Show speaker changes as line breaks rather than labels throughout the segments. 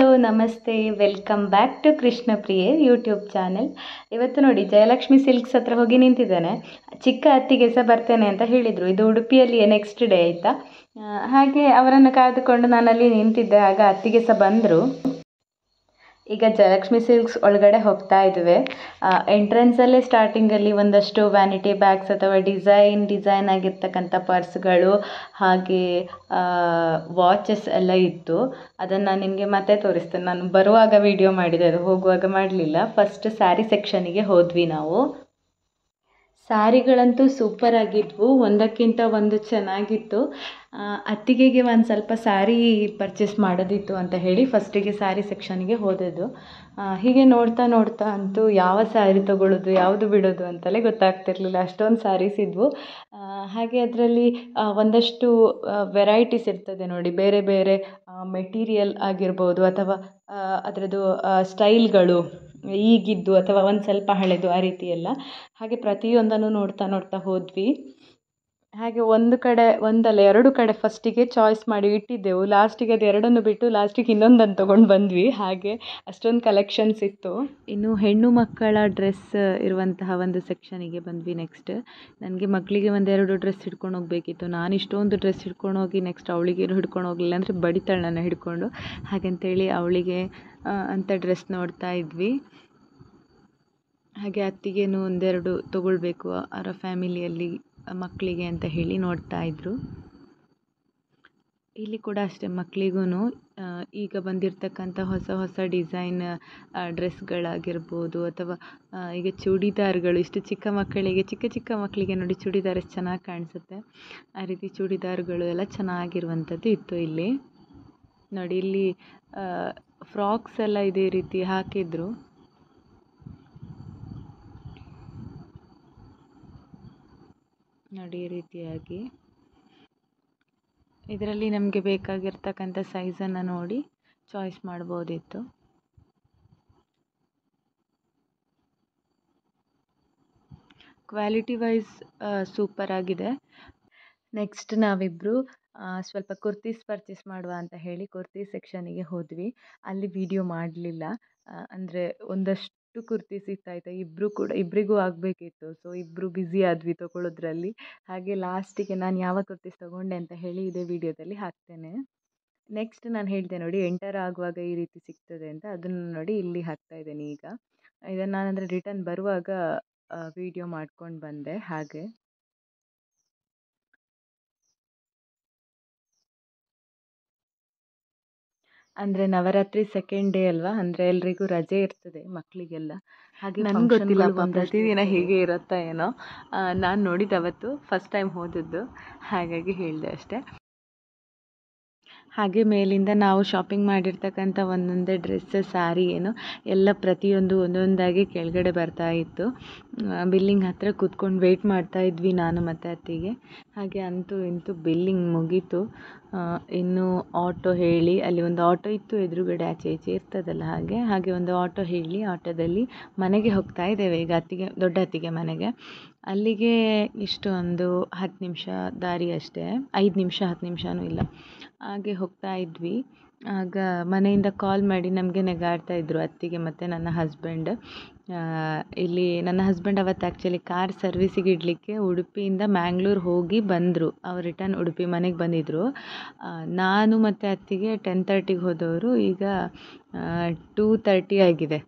Hello, ನಮಸ್ತೆ. Welcome back to Krishna ಪ್ರಿಯೆ YouTube channel. ಇವತ್ತು ನೋಡಿ, ಜಯಲಕ್ಷ್ಮಿ ಸಿಲ್ಕ್ಸ್ ಹತ್ರ ಹೋಗಿ ನಿಂತಿದ್ದೇನೆ. ಚಿಕ್ಕ ಅತ್ತಿಗೆ ಸಹ ಬರ್ತೇನೆ ಅಂತ ಹೇಳಿದರು. ಇದು ಉಡುಪಿಯಲ್ಲಿ ನೆಕ್ಸ್ಟ್ ಡೇ ಆಯಿತಾ? ಹಾಗೆ ಅವರನ್ನು ಕಾದುಕೊಂಡು ಅಲ್ಲಿ ನಿಂತಿದ್ದೆ. ಆಗ ಅತ್ತಿಗೆ ಸಹ ಬಂದರು. ಈಗ ಜಯಲಕ್ಷ್ಮಿ ಸಿಲ್ಕ್ಸ್ ಒಳಗಡೆ ಹೋಗ್ತಾ ಇದ್ದೇವೆ ಎಂಟ್ರೆನ್ಸಲ್ಲೇ ಸ್ಟಾರ್ಟಿಂಗಲ್ಲಿ ಒಂದಷ್ಟು ವ್ಯಾನಿಟಿ ಬ್ಯಾಗ್ಸ್ ಅಥವಾ ಡಿಸೈನ್ ಡಿಸೈನ್ ಆಗಿರ್ತಕ್ಕಂಥ ಪರ್ಸ್ಗಳು ಹಾಗೆ ವಾಚಸ್ ಎಲ್ಲ ಇತ್ತು. ಅದನ್ನು ನಾನು ನಿಮಗೆ ಮತ್ತೆ ತೋರಿಸ್ತೇನೆ. ನಾನು ಬರುವಾಗ ವಿಡಿಯೋ ಮಾಡಿದೆ, ಅದು ಹೋಗುವಾಗ ಮಾಡಲಿಲ್ಲ. ಫಸ್ಟ್ ಸ್ಯಾರಿ ಸೆಕ್ಷನಿಗೆ ಹೋದ್ವಿ ನಾವು. ಸ್ಯಾರಿಗಳಂತೂ ಸೂಪರ್ ಆಗಿದ್ವು, ಒಂದಕ್ಕಿಂತ ಒಂದು ಚೆನ್ನಾಗಿತ್ತು. ಅತ್ತಿಗೆಗೆ ಒಂದು ಸ್ವಲ್ಪ ಸ್ಯಾರಿ ಪರ್ಚೇಸ್ ಮಾಡೋದಿತ್ತು ಅಂತ ಹೇಳಿ ಫಸ್ಟಿಗೆ ಸ್ಯಾರಿ ಸೆಕ್ಷನ್ಗೆ ಹೋದದ್ದು. ಹೀಗೆ ನೋಡ್ತಾ ನೋಡ್ತಾ ಅಂತೂ ಯಾವ ಸ್ಯಾರಿ ತೊಗೊಳ್ಳೋದು ಯಾವುದು ಬಿಡೋದು ಅಂತಲೇ ಗೊತ್ತಾಗ್ತಿರ್ಲಿಲ್ಲ. ಅಷ್ಟೊಂದು ಸ್ಯಾರೀಸ್ ಇದ್ವು. ಹಾಗೆ ಅದರಲ್ಲಿ ಒಂದಷ್ಟು ವೆರೈಟೀಸ್ ಇರ್ತದೆ ನೋಡಿ. ಬೇರೆ ಬೇರೆ ಮೆಟೀರಿಯಲ್ ಆಗಿರ್ಬೋದು ಅಥವಾ ಅದರದ್ದು ಸ್ಟೈಲ್ಗಳು ಈಗಿದ್ದು ಅಥವಾ ಒಂದು ಸ್ವಲ್ಪ ಹಳೆದು ಆ ರೀತಿ ಎಲ್ಲ ಹಾಗೆ ಪ್ರತಿಯೊಂದನ್ನು ನೋಡ್ತಾ ನೋಡ್ತಾ ಹೋದ್ವಿ. ಹಾಗೆ ಒಂದು ಕಡೆ, ಒಂದಲ್ಲ, ಎರಡು ಕಡೆ ಫಸ್ಟಿಗೆ ಚಾಯ್ಸ್ ಮಾಡಿ ಇಟ್ಟಿದ್ದೆವು. ಲಾಸ್ಟಿಗೆ ಅದು ಎರಡನ್ನು ಬಿಟ್ಟು ಲಾಸ್ಟಿಗೆ ಇನ್ನೊಂದನ್ನು ತೊಗೊಂಡು ಬಂದ್ವಿ. ಹಾಗೆ ಅಷ್ಟೊಂದು ಕಲೆಕ್ಷನ್ಸ್ ಇತ್ತು. ಇನ್ನು ಹೆಣ್ಣು ಮಕ್ಕಳ ಡ್ರೆಸ್ ಇರುವಂತಹ ಒಂದು ಸೆಕ್ಷನಿಗೆ ಬಂದ್ವಿ ನೆಕ್ಸ್ಟ್ ನನಗೆ ಮಕ್ಕಳಿಗೆ ಒಂದೆರಡು ಡ್ರೆಸ್ ಹಿಡ್ಕೊಂಡು ಹೋಗಬೇಕಿತ್ತು. ನಾನು ಇಷ್ಟೊಂದು ಡ್ರೆಸ್ ಹಿಡ್ಕೊಂಡು ಹೋಗಿ ನೆಕ್ಸ್ಟ್ ಅವಳಿಗೇನು ಹಿಡ್ಕೊಂಡು ಹೋಗಲಿಲ್ಲ ಅಂದರೆ ಬಡಿತಾಳೆ ನನ್ನ ಹಿಡ್ಕೊಂಡು. ಹಾಗಂತೇಳಿ ಅವಳಿಗೆ ಅಂತ ಡ್ರೆಸ್ ನೋಡ್ತಾ ಇದ್ವಿ. ಹಾಗೆ ಅತ್ತಿಗೇನು ಒಂದೆರಡು ತೊಗೊಳ್ಬೇಕು. ಅವರ ಫ್ಯಾಮಿಲಿಯಲ್ಲಿ ಮಕ್ಕಳಿಗೆ ಅಂತ ಹೇಳಿ ನೋಡ್ತಾ ಇದ್ದರು ಇಲ್ಲಿ ಕೂಡ ಅಷ್ಟೇ ಮಕ್ಕಳಿಗೂ ಈಗ ಬಂದಿರತಕ್ಕಂಥ ಹೊಸ ಹೊಸ ಡಿಸೈನ್ ಡ್ರೆಸ್ಗಳಾಗಿರ್ಬೋದು ಅಥವಾ ಈಗ ಚೂಡಿದಾರ್ಗಳು, ಇಷ್ಟು ಚಿಕ್ಕ ಮಕ್ಕಳಿಗೆ, ಚಿಕ್ಕ ಚಿಕ್ಕ ಮಕ್ಕಳಿಗೆ ನೋಡಿ ಚೂಡಿದಾರ್ ಚೆನ್ನಾಗಿ ಕಾಣಿಸುತ್ತೆ. ಆ ರೀತಿ ಚೂಡಿದಾರ್ಗಳು ಎಲ್ಲ ಚೆನ್ನಾಗಿರುವಂಥದ್ದು ಇತ್ತು ಇಲ್ಲಿ. ನೋಡಿ ಇಲ್ಲಿ ಫ್ರಾಕ್ಸ್ ಎಲ್ಲ ಇದೇ ರೀತಿ ಹಾಕಿದ್ರು. ನೋಡಿ ಈ ರೀತಿಯಾಗಿ. ಇದರಲ್ಲಿ ನಮಗೆ ಬೇಕಾಗಿರ್ತಕ್ಕಂಥ ಸೈಜನ್ನು ನೋಡಿ ಚಾಯ್ಸ್ ಮಾಡ್ಬೋದಿತ್ತು. ಕ್ವಾಲಿಟಿ ವೈಸ್ ಸೂಪರ್ ಆಗಿದೆ. ನೆಕ್ಸ್ಟ್ ನಾವಿಬ್ಬರು ಸ್ವಲ್ಪ ಕುರ್ತೀಸ್ ಪರ್ಚೇಸ್ ಮಾಡುವ ಅಂತ ಹೇಳಿ ಕುರ್ತಿ ಸೆಕ್ಷನಿಗೆ ಹೋದ್ವಿ. ಅಲ್ಲಿ ವಿಡಿಯೋ ಮಾಡಲಿಲ್ಲ. ಅಂದರೆ ಒಂದಷ್ಟು ಕುರ್ತೀಸ್ ಇತ್ತಾಯ್ತಾ ಇಬ್ಬರು ಕೂಡ ಇಬ್ಬರಿಗೂ ಆಗಬೇಕಿತ್ತು. ಸೊ ಇಬ್ಬರು ಬ್ಯುಸಿ ಆದ್ವಿ ತಗೊಳ್ಳೋದ್ರಲ್ಲಿ ಹಾಗೆ ಲಾಸ್ಟಿಗೆ ನಾನು ಯಾವ ಕುರ್ತಿಸ್ ತೊಗೊಂಡೆ ಅಂತ ಹೇಳಿ ಇದೇ ವಿಡಿಯೋದಲ್ಲಿ ಹಾಕ್ತೇನೆ. ನೆಕ್ಸ್ಟ್ ನಾನು ಹೇಳಿದೆ ನೋಡಿ, ಎಂಟರ್ ಆಗುವಾಗ ಈ ರೀತಿ ಸಿಗ್ತದೆ ಅಂತ. ಅದನ್ನು ನೋಡಿ ಇಲ್ಲಿ ಹಾಕ್ತಾ ಇದ್ದೇನೆ ಈಗ. ಇದನ್ನು ನಾನಂದರೆ ರಿಟರ್ನ್ ಬರುವಾಗ ವಿಡಿಯೋ ಮಾಡ್ಕೊಂಡು ಬಂದೆ ಹಾಗೆ. ಅಂದರೆ ನವರಾತ್ರಿ ಸೆಕೆಂಡ್ ಡೇ ಅಲ್ವಾ? ಅಂದರೆ ಎಲ್ರಿಗೂ ರಜೆ ಇರ್ತದೆ ಮಕ್ಕಳಿಗೆಲ್ಲ ಹಾಗೆ ನನಗೆ ಗೊತ್ತಿಲ್ಲ ಪ್ರತಿದಿನ ಹೇಗೆ ಇರುತ್ತಾ ಏನೋ? ನಾನು ನೋಡಿದ್ದು ಅವತ್ತು ಫಸ್ಟ್ ಟೈಮ್ ಹೋದದ್ದು. ಹಾಗಾಗಿ ಹೇಳಿದೆ ಅಷ್ಟೇ. ಹಾಗೆ ಮೇಲಿಂದ ನಾವು ಶಾಪಿಂಗ್ ಮಾಡಿರ್ತಕ್ಕಂಥ ಒಂದೊಂದೇ ಡ್ರೆಸ್ ಸಾರಿ ಏನು ಎಲ್ಲ ಪ್ರತಿಯೊಂದು ಒಂದೊಂದಾಗಿ ಕೆಳಗಡೆ ಬರ್ತಾ ಇತ್ತು. ಬಿಲ್ಲಿಂಗ್ ಹತ್ತಿರ ಕೂತ್ಕೊಂಡು ವೆಯ್ಟ್ ಮಾಡ್ತಾ ಇದ್ವಿ ನಾನು ಮತ್ತೆ ಅತ್ತಿಗೆ. ಹಾಗೆ ಅಂತೂ ಇಂತೂ ಬಿಲ್ಲಿಂಗ್ ಮುಗೀತು. ಇನ್ನು ಆಟೋ ಹೇಳಿ, ಅಲ್ಲಿ ಒಂದು ಆಟೋ ಇತ್ತು ಎದುರುಗಡೆ ಆಚೆ ಈಚೆ ಇರ್ತದಲ್ಲ ಹಾಗೆ ಹಾಗೆ ಒಂದು ಆಟೋ ಹೇಳಿ ಆಟೋದಲ್ಲಿ ಮನೆಗೆ ಹೋಗ್ತಾ ಇದ್ದೇವೆ, ಈಗ ಅತ್ತಿಗೆ, ದೊಡ್ಡ ಅತ್ತಿಗೆ ಮನೆಗೆ. ಅಲ್ಲಿಗೆ ಇಷ್ಟು ಒಂದು ಹತ್ತು ನಿಮಿಷ ದಾರಿ ಅಷ್ಟೇ, ಐದು ನಿಮಿಷ, ಹತ್ತು ನಿಮಿಷನೂ ಇಲ್ಲ. ಹಾಗೆ ಹೋಗ್ತಾ ಇದ್ವಿ. ಆಗ ಮನೆಯಿಂದ ಕಾಲ್ ಮಾಡಿ ನಮಗೆ ನೆಗಾಡ್ತಾ ಇದ್ದರು ಅತ್ತಿಗೆ ಮತ್ತು ನನ್ನ ಹಸ್ಬೆಂಡ್ ಇಲ್ಲಿ ನನ್ನ ಹಸ್ಬೆಂಡ್ ಅವತ್ತು ಆ್ಯಕ್ಚುಲಿ ಕಾರ್ ಸರ್ವಿಸಿಗೆ ಇಡಲಿಕ್ಕೆ ಉಡುಪಿಯಿಂದ ಮ್ಯಾಂಗ್ಳೂರು ಹೋಗಿ ಬಂದರು. ಅವ್ರು ರಿಟರ್ನ್ ಉಡುಪಿ ಮನೆಗೆ ಬಂದಿದ್ದರು ನಾನು ಮತ್ತು ಅತ್ತಿಗೆ ಟೆನ್ ತರ್ಟಿಗೆ ಹೋದವರು. ಈಗ ಟೂ ತರ್ಟಿ ಆಗಿದೆ.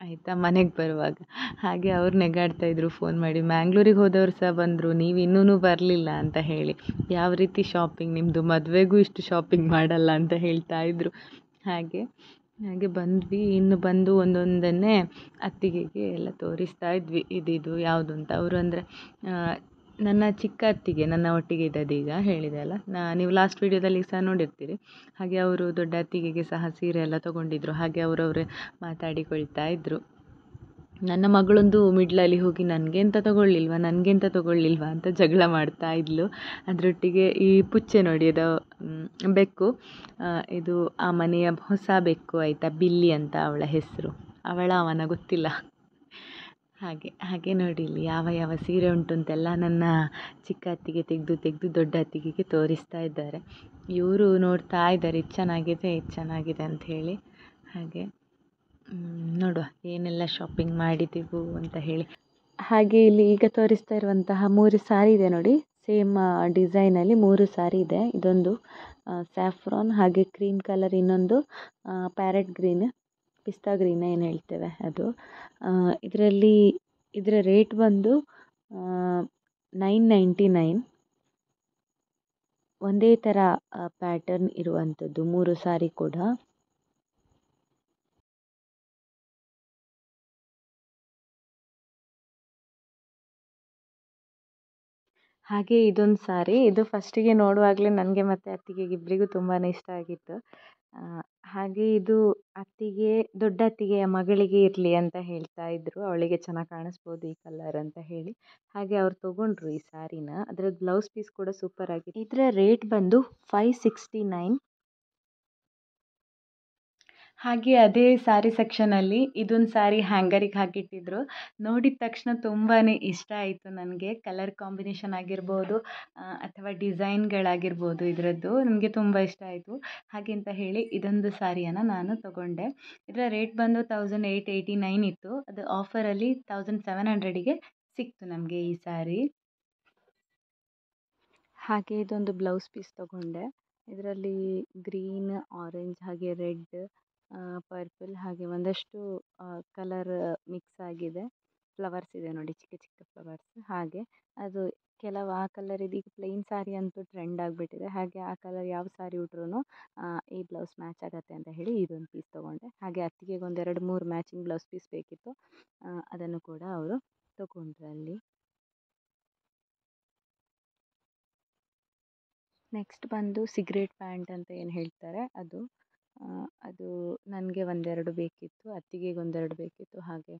ಆಯಿತಾ? ಮನೆಗೆ ಬರುವಾಗ. ಹಾಗೆ ಅವ್ರು ನೆಗಾಡ್ತಾ ಇದ್ರು ಫೋನ್ ಮಾಡಿ. ಮ್ಯಾಂಗ್ಳೂರಿಗೆ ಹೋದವ್ರು ಸಹ ಬಂದರು, ನೀವು ಇನ್ನೂ ಬರಲಿಲ್ಲ ಅಂತ ಹೇಳಿ. ಯಾವ ರೀತಿ ಶಾಪಿಂಗ್ ನಿಮ್ಮದು ಮದುವೆಗೂ ಇಷ್ಟು ಶಾಪಿಂಗ್ ಮಾಡಲ್ಲ ಅಂತ ಹೇಳ್ತಾ ಇದ್ದರು ಹಾಗೆ ಹಾಗೆ ಬಂದ್ವಿ. ಇನ್ನು ಬಂದು ಒಂದೊಂದನ್ನೇ ಅತ್ತಿಗೆಗೆ ಎಲ್ಲ ತೋರಿಸ್ತಾ ಇದ್ವಿ. ಇದಿದು ಯಾವುದು ಅಂತ. ಅವರು ಅಂದರೆ ನನ್ನ ಚಿಕ್ಕ ಅತ್ತಿಗೆ, ನನ್ನ ಒಟ್ಟಿಗೆ ಇದ್ದದ್ದು ಈಗ ಹೇಳಿದೆ ಅಲ್ಲ. ನಾ, ನೀವು ಲಾಸ್ಟ್ ವೀಡಿಯೋದಲ್ಲಿ ಸಹ ನೋಡಿರ್ತೀರಿ. ಹಾಗೆ ಅವರು ದೊಡ್ಡ ಅತ್ತಿಗೆಗೆ ಸಹ ಸೀರೆ ಎಲ್ಲ ತೊಗೊಂಡಿದ್ರು. ಹಾಗೆ ಅವರವರೇ ಮಾತಾಡಿಕೊಳ್ತಾ ಇದ್ದರು ನನ್ನ ಮಗಳೊಂದು ಮಿಡ್ಲಲ್ಲಿ ಹೋಗಿ ನನಗೆಂತ ನನಗೆ ನನಗೆಂತ ತೊಗೊಳ್ಳಿಲ್ವ ಅಂತ ಜಗಳ ಮಾಡ್ತಾ ಇದ್ಲು. ಅದರೊಟ್ಟಿಗೆ ಈ ಪುಚ್ಚೆ ನೋಡಿ, ಅದು ಬೆಕ್ಕು ಇದು ಆ ಮನೆಯ ಹೊಸ ಬೆಕ್ಕು ಆಯಿತಾ, ಬಿಲ್ಲಿ ಅಂತ ಅವಳ ಹೆಸರು. ಅವಳ ಅವನ ಗೊತ್ತಿಲ್ಲ. ಹಾಗೆ ಹಾಗೆ ನೋಡಿ ಇಲ್ಲಿ ಯಾವ ಯಾವ ಸೀರೆ ಉಂಟು ಅಂತೆಲ್ಲ ನನ್ನ ಚಿಕ್ಕ ಅತ್ತಿಗೆ ತೆಗೆದು ತೆಗೆದು ದೊಡ್ಡ ಅತ್ತಿಗೆಗೆ ತೋರಿಸ್ತಾ ಇದ್ದಾರೆ. ಇವರು ನೋಡ್ತಾ ಇದ್ದಾರೆ, ಇದು ಚೆನ್ನಾಗಿದೆ ಇದು ಚೆನ್ನಾಗಿದೆ ಅಂತ ಹೇಳಿ. ಹಾಗೆ ನೋಡುವ ಏನೆಲ್ಲ ಶಾಪಿಂಗ್ ಮಾಡಿದೆವು ಅಂತ ಹೇಳಿ. ಹಾಗೆ ಇಲ್ಲಿ ಈಗ ತೋರಿಸ್ತಾ ಇರುವಂತಹ ಮೂರು ಸಾರಿ ಇದೆ ನೋಡಿ. ಸೇಮ್ ಡಿಸೈನಲ್ಲಿ ಮೂರು ಸಾರಿ ಇದೆ. ಇದೊಂದು ಸ್ಯಾಫ್ರಾನ್ ಹಾಗೆ ಕ್ರೀಮ್ ಕಲರ್ ಇನ್ನೊಂದು ಪ್ಯಾರೆಟ್ ಗ್ರೀನ್ ಪಿಸ್ತಾ ಗ್ರೀನ್ ಏನು ಹೇಳ್ತೇವೆ ಅದು. ಇದರಲ್ಲಿ ಇದರ ರೇಟ್ ಬಂದು ನೈನ್ ನೈಂಟಿ ನೈನ್ ಒಂದೇ ಥರ ಪ್ಯಾಟರ್ನ್ ಇರುವಂಥದ್ದು, ಮೂರು ಸಾರಿ ಕೂಡ. ಹಾಗೆ ಇದೊಂದು ಸಾರಿ, ಇದು ಫಸ್ಟಿಗೆ ನೋಡುವಾಗಲೇ ನನಗೆ ಮತ್ತು ಅತ್ತಿಗೆಗೆ ಇಬ್ಬರಿಗೂ ತುಂಬಾ ಇಷ್ಟ ಆಗಿತ್ತು. ಹಾಗೆ ಇದು ಅತ್ತಿಗೆ, ದೊಡ್ಡ ಅತ್ತಿಗೆಯ ಮಗಳಿಗೆ ಇರಲಿ ಅಂತ ಹೇಳ್ತಾ ಇದ್ದರು ಅವಳಿಗೆ ಚೆನ್ನಾಗಿ ಕಾಣಿಸ್ಬೋದು ಈ ಕಲರ್ ಅಂತ ಹೇಳಿ. ಹಾಗೆ ಅವ್ರು ತೊಗೊಂಡ್ರು ಈ ಸ್ಯಾರಿನ ಅದರ ಬ್ಲೌಸ್ ಪೀಸ್ ಕೂಡ ಸೂಪರ್ ಆಗಿದೆ. ಇದರ ರೇಟ್ ಬಂದು ಫೈವ್ ಸಿಕ್ಸ್ಟಿ ನೈನ್ ಹಾಗೆ ಅದೇ ಸ್ಯಾರಿ ಸೆಕ್ಷನಲ್ಲಿ ಇದೊಂದು ಸ್ಯಾರಿ ಹ್ಯಾಂಗರಿಗೆ ಹಾಕಿಟ್ಟಿದ್ರು. ನೋಡಿದ ತಕ್ಷಣ ತುಂಬಾ ಇಷ್ಟ ಆಯಿತು ನನಗೆ. ಕಲರ್ ಕಾಂಬಿನೇಷನ್ ಆಗಿರ್ಬೋದು ಅಥವಾ ಡಿಸೈನ್ಗಳಾಗಿರ್ಬೋದು ಇದರದ್ದು ನನಗೆ ತುಂಬ ಇಷ್ಟ ಆಯಿತು. ಹಾಗೆ ಅಂತ ಹೇಳಿ ಇದೊಂದು ಸ್ಯಾರಿಯನ್ನು ನಾನು ತಗೊಂಡೆ. ಇದರ ರೇಟ್ ಬಂದು ತೌಸಂಡ್ ಏಯ್ಟ್ ಏಯ್ಟಿ ನೈನ್ ಇತ್ತು. ಅದು ಆಫರಲ್ಲಿ ತೌಸಂಡ್ ಸೆವೆನ್ ಹಂಡ್ರೆಡಿಗೆ ಸಿಕ್ತು ನಮಗೆ ಈ ಸ್ಯಾರಿ ಹಾಗೆ ಇದೊಂದು ಬ್ಲೌಸ್ ಪೀಸ್ ತೊಗೊಂಡೆ. ಇದರಲ್ಲಿ ಗ್ರೀನ್ ಆರೆಂಜ್ ಹಾಗೆ ರೆಡ್ ಪರ್ಪಲ್ ಹಾಗೆ ಒಂದಷ್ಟು ಕಲರ್ ಮಿಕ್ಸ್ ಆಗಿದೆ. ಫ್ಲವರ್ಸ್ ಇದೆ ನೋಡಿ, ಚಿಕ್ಕ ಚಿಕ್ಕ ಫ್ಲವರ್ಸ್. ಹಾಗೆ ಅದು ಕೆಲವು ಆ ಕಲರ್ ಇದೀಗ ಪ್ಲೇನ್ ಸ್ಯಾರಿ ಅಂತೂ ಟ್ರೆಂಡ್ ಆಗಿಬಿಟ್ಟಿದೆ. ಹಾಗೆ ಆ ಕಲರ್ ಯಾವ ಸ್ಯಾರಿ ಉಟ್ರೂ ಈ ಬ್ಲೌಸ್ ಮ್ಯಾಚ್ ಆಗುತ್ತೆ ಅಂತ ಹೇಳಿ ಇದೊಂದು ಪೀಸ್ ತೊಗೊಂಡೆ. ಹಾಗೆ ಅತ್ತಿಗೆಗೆ ಒಂದು ಎರಡು ಮೂರು ಮ್ಯಾಚಿಂಗ್ ಬ್ಲೌಸ್ ಪೀಸ್ ಬೇಕಿತ್ತು. ಅದನ್ನು ಕೂಡ ಅವರು ತೊಗೊಂಡ್ರು ಅಲ್ಲಿ. ನೆಕ್ಸ್ಟ್ ಬಂದು ಸಿಗ್ರೇಟ್ ಪ್ಯಾಂಟ್ ಅಂತ ಏನು ಹೇಳ್ತಾರೆ ಅದು. ಅದು ನನಗೆ ಒಂದೆರಡು ಬೇಕಿತ್ತು, ಅತ್ತಿಗೆಗೆ ಒಂದೆರಡು ಬೇಕಿತ್ತು, ಹಾಗೆ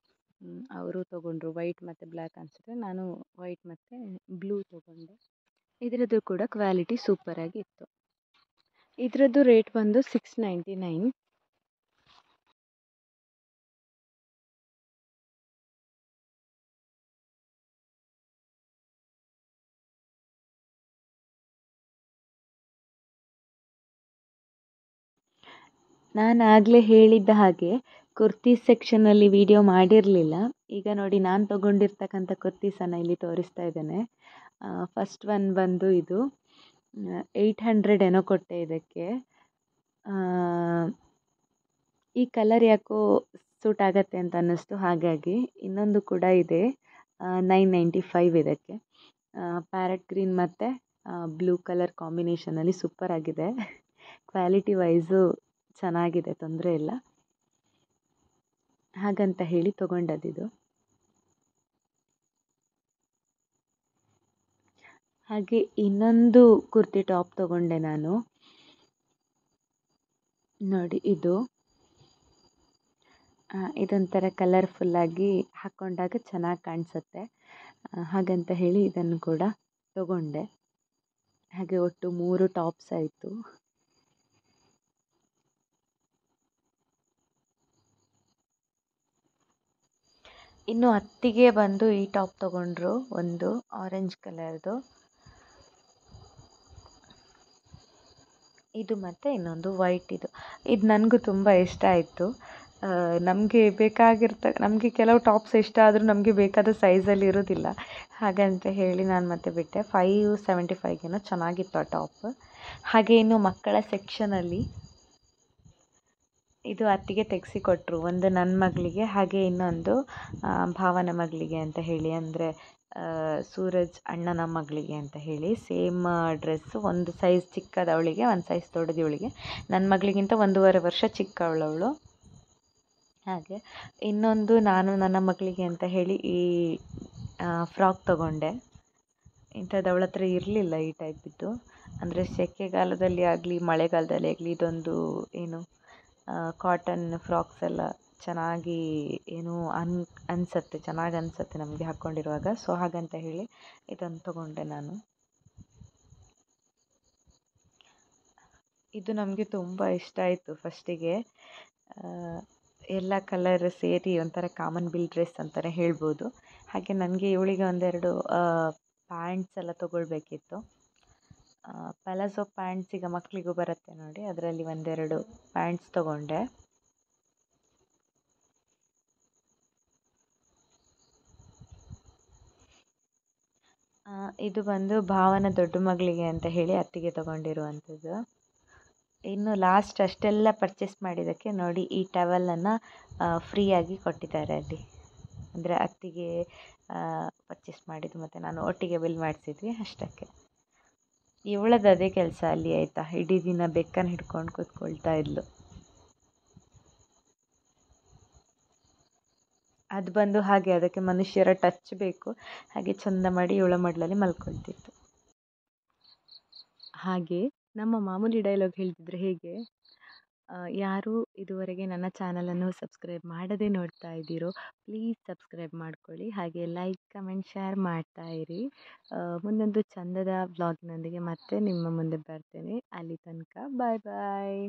ಅವರು ತೊಗೊಂಡ್ರು ವೈಟ್ ಮತ್ತು ಬ್ಲ್ಯಾಕ್ ಅನಿಸುತ್ತೆ ನಾನು ವೈಟ್ ಮತ್ತು ಬ್ಲೂ ತೊಗೊಂಡೆ. ಇದರದ್ದು ಕೂಡ ಕ್ವಾಲಿಟಿ ಸೂಪರಾಗಿತ್ತು. ಇದರದ್ದು ರೇಟ್ ಬಂದು ಸಿಕ್ಸ್ ನೈಂಟಿ ನೈನ್ ನಾನು ಆಗಲೇ ಹೇಳಿದ್ದ ಹಾಗೆ ಕುರ್ತಿ ಸೆಕ್ಷನಲ್ಲಿ ವಿಡಿಯೋ ಮಾಡಿರಲಿಲ್ಲ. ಈಗ ನೋಡಿ ನಾನು ತೊಗೊಂಡಿರ್ತಕ್ಕಂಥ ಕುರ್ತೀಸನ್ನು ಇಲ್ಲಿ ತೋರಿಸ್ತಾ ಇದ್ದೇನೆ. ಫಸ್ಟ್ ಒನ್ ಬಂದು ಇದು ಏಯ್ಟ್ ಹಂಡ್ರೆಡ್ ಏನೋ ಕೊಟ್ಟೆ ಇದಕ್ಕೆ. ಈ ಕಲರ್ ಯಾಕೋ ಸೂಟ್ ಆಗತ್ತೆ ಅಂತ ಅನ್ನಿಸ್ತು. ಹಾಗಾಗಿ ಇನ್ನೊಂದು ಕೂಡ ಇದೆ. ನೈನ್ ನೈಂಟಿ ಫೈವ್ ಇದಕ್ಕೆ. ಪ್ಯಾರೆಟ್ ಗ್ರೀನ್ ಮತ್ತು ಬ್ಲೂ ಕಲರ್ ಕಾಂಬಿನೇಷನಲ್ಲಿ ಸೂಪರ್ ಆಗಿದೆ. ಕ್ವಾಲಿಟಿ ವೈಸು ಚೆನ್ನಾಗಿದೆ, ತೊಂದರೆ ಇಲ್ಲ. ಹಾಗಂತ ಹೇಳಿ ತೊಗೊಂಡದ್ದಿದು ಹಾಗೆ ಇನ್ನೊಂದು ಕುರ್ತಿ ಟಾಪ್ ತೊಗೊಂಡೆ ನಾನು. ನೋಡಿ ಇದು. ಇದೊಂಥರ ಕಲರ್ಫುಲ್ಲಾಗಿ ಹಾಕ್ಕೊಂಡಾಗ ಚೆನ್ನಾಗಿ ಕಾಣಿಸುತ್ತೆ. ಹಾಗಂತ ಹೇಳಿ ಇದನ್ನು ಕೂಡ ತೊಗೊಂಡೆ. ಹಾಗೆ ಒಟ್ಟು ಮೂರು ಟಾಪ್ಸ್ ಆಯಿತು. ಇನ್ನು ಅತ್ತಿಗೆ ಬಂದು ಈ ಟಾಪ್ ತಗೊಂಡ್ರು ಒಂದು ಆರೆಂಜ್ ಕಲರ್ದು. ಇದು ಮತ್ತು ಇನ್ನೊಂದು ವೈಟ್ ಇದು. ಇದು ನನಗೂ ತುಂಬ ಇಷ್ಟ ಆಯಿತು. ನಮಗೆ ಬೇಕಾಗಿರ್ತ, ನಮಗೆ ಕೆಲವು ಟಾಪ್ಸ್ ಇಷ್ಟ ಆದರೂ ನಮಗೆ ಬೇಕಾದ ಸೈಜಲ್ಲಿ ಇರೋದಿಲ್ಲ. ಹಾಗಂತ ಹೇಳಿ ನಾನು ಮತ್ತೆ ಬಿಟ್ಟೆ. ಫೈವ್ ಸೆವೆಂಟಿ ಫೈವ್ಗೇನೋ ಚೆನ್ನಾಗಿತ್ತು ಆ ಟಾಪ್. ಹಾಗೆ ಇನ್ನು ಮಕ್ಕಳ ಸೆಕ್ಷನಲ್ಲಿ ಇದು ಅತ್ತಿಗೆ ತೆಗೆಸಿ ಕೊಟ್ಟರು ಒಂದು ನನ್ನ ಮಗಳಿಗೆ, ಹಾಗೆ ಇನ್ನೊಂದು ಭಾವನ ಮಗಳಿಗೆ ಅಂತ ಹೇಳಿ. ಅಂದರೆ ಸೂರಜ್ ಅಣ್ಣನ ಮಗಳಿಗೆ ಅಂತ ಹೇಳಿ. ಸೇಮ್ ಡ್ರೆಸ್ಸು ಒಂದು ಸೈಜ್ ಚಿಕ್ಕದು ಅವಳಿಗೆ, ಒಂದು ಸೈಜ್ ದೊಡ್ಡದು ಇವಳಿಗೆ. ನನ್ನ ಮಗಳಿಗಿಂತ ಒಂದೂವರೆ ವರ್ಷ ಚಿಕ್ಕವಳು ಅವಳು ಹಾಗೆ, ಇನ್ನೊಂದು ನಾನು ನನ್ನ ಮಗಳಿಗೆ ಅಂತ ಹೇಳಿ ಈ ಫ್ರಾಕ್ ತಗೊಂಡೆ. ಇಂಥದ್ದು ಅವಳ ಹತ್ರ ಇರಲಿಲ್ಲ ಈ ಟೈಪಿದ್ದು ಅಂದರೆ ಸೆಕೆಗಾಲದಲ್ಲಿ ಆಗಲಿ, ಮಳೆಗಾಲದಲ್ಲಿ ಆಗಲಿ, ಇದೊಂದು ಏನು ಕಾಟನ್ ಫ್ರಾಕ್ಸ್ ಎಲ್ಲ ಚೆನ್ನಾಗಿ ಏನು ಅನ್, ಅನಿಸತ್ತೆ, ಚೆನ್ನಾಗಿ ಅನಿಸತ್ತೆ ನಮಗೆ ಹಾಕ್ಕೊಂಡಿರುವಾಗ. ಸೊ ಹಾಗಂತ ಹೇಳಿ ಇದನ್ನು ತಗೊಂಡೆ ನಾನು. ಇದು ನಮಗೆ ತುಂಬ ಇಷ್ಟ ಆಯಿತು ಫಸ್ಟಿಗೆ. ಎಲ್ಲ ಕಲರ್ ಸೇರಿ ಒಂಥರ ಕಾಮನ್ ಬಿಲ್ ಡ್ರೆಸ್ ಅಂತಲೇ ಹೇಳ್ಬೋದು. ಹಾಗೆ ನನಗೆ ಇವಳಿಗೆ ಒಂದೆರಡು ಪ್ಯಾಂಟ್ಸ್ ಎಲ್ಲ ತೊಗೊಳ್ಬೇಕಿತ್ತು. ಪಲಾಝೋ ಪ್ಯಾಂಟ್ಸ್ ಈಗ ಮಕ್ಕಳಿಗೂ ಬರುತ್ತೆ ನೋಡಿ. ಅದರಲ್ಲಿ ಒಂದೆರಡು ಪ್ಯಾಂಟ್ಸ್ ತಗೊಂಡೆ. ಇದು ಬಂದು ಭಾವನ ದೊಡ್ಡ ಮಗಳಿಗೆ ಅಂತ ಹೇಳಿ ಅತ್ತಿಗೆ ತಗೊಂಡಿರುವಂಥದ್ದು. ಇನ್ನು ಲಾಸ್ಟ್ ಅಷ್ಟೆಲ್ಲ ಪರ್ಚೇಸ್ ಮಾಡಿದ್ದಕ್ಕೆ ನೋಡಿ ಈ ಟವೆಲನ್ನು ಫ್ರೀಯಾಗಿ ಕೊಟ್ಟಿದ್ದಾರೆ ಅಲ್ಲಿ. ಅಂದರೆ ಅತ್ತಿಗೆ ಪರ್ಚೇಸ್ ಮಾಡಿದ್ದು ಮತ್ತು ನಾನು ಒಟ್ಟಿಗೆ ಬಿಲ್ ಮಾಡಿಸಿದ್ವಿ ಅಷ್ಟಕ್ಕೆ. ಇವಳದ್ದು ಅದೇ ಕೆಲಸ ಅಲ್ಲಿ, ಆಯಿತಾ? ಇಡೀ ದಿನ ಬೆಕ್ಕನ್ನು ಹಿಡ್ಕೊಂಡು ಕೂತ್ಕೊಳ್ತಾ ಇದ್ಲು. ಅದು ಬಂದು ಹಾಗೆ ಅದಕ್ಕೆ ಮನುಷ್ಯರ ಟಚ್ ಬೇಕು. ಹಾಗೆ ಚಂದ ಮಾಡಿ ಇವಳ ಮಡ್ಲಲ್ಲಿ ಮಲ್ಕೊಳ್ತಿತ್ತು. ಹಾಗೆ ನಮ್ಮ ಮಾಮೂಲಿ ಡೈಲಾಗ್ ಹೇಳ್ತಿದ್ರೆ ಹೇಗೆ? ಯಾರು ಇದುವರೆಗೆ ನನ್ನ ಚಾನಲನ್ನು ಸಬ್ಸ್ಕ್ರೈಬ್ ಮಾಡದೆ ನೋಡ್ತಾ ಇದ್ದೀರೋ, ಪ್ಲೀಸ್ ಸಬ್ಸ್ಕ್ರೈಬ್ ಮಾಡ್ಕೊಳ್ಳಿ. ಹಾಗೆ ಲೈಕ್, ಕಮೆಂಟ್, ಶೇರ್ ಮಾಡ್ತಾ ಇರಿ. ಮುಂದೊಂದು ಚಂದದ ವ್ಲಾಗ್ನೊಂದಿಗೆ ಮತ್ತೆ ನಿಮ್ಮ ಮುಂದೆ ಬರ್ತೇನೆ. ಅಲ್ಲಿ ತನಕ ಬಾಯ್ ಬಾಯ್.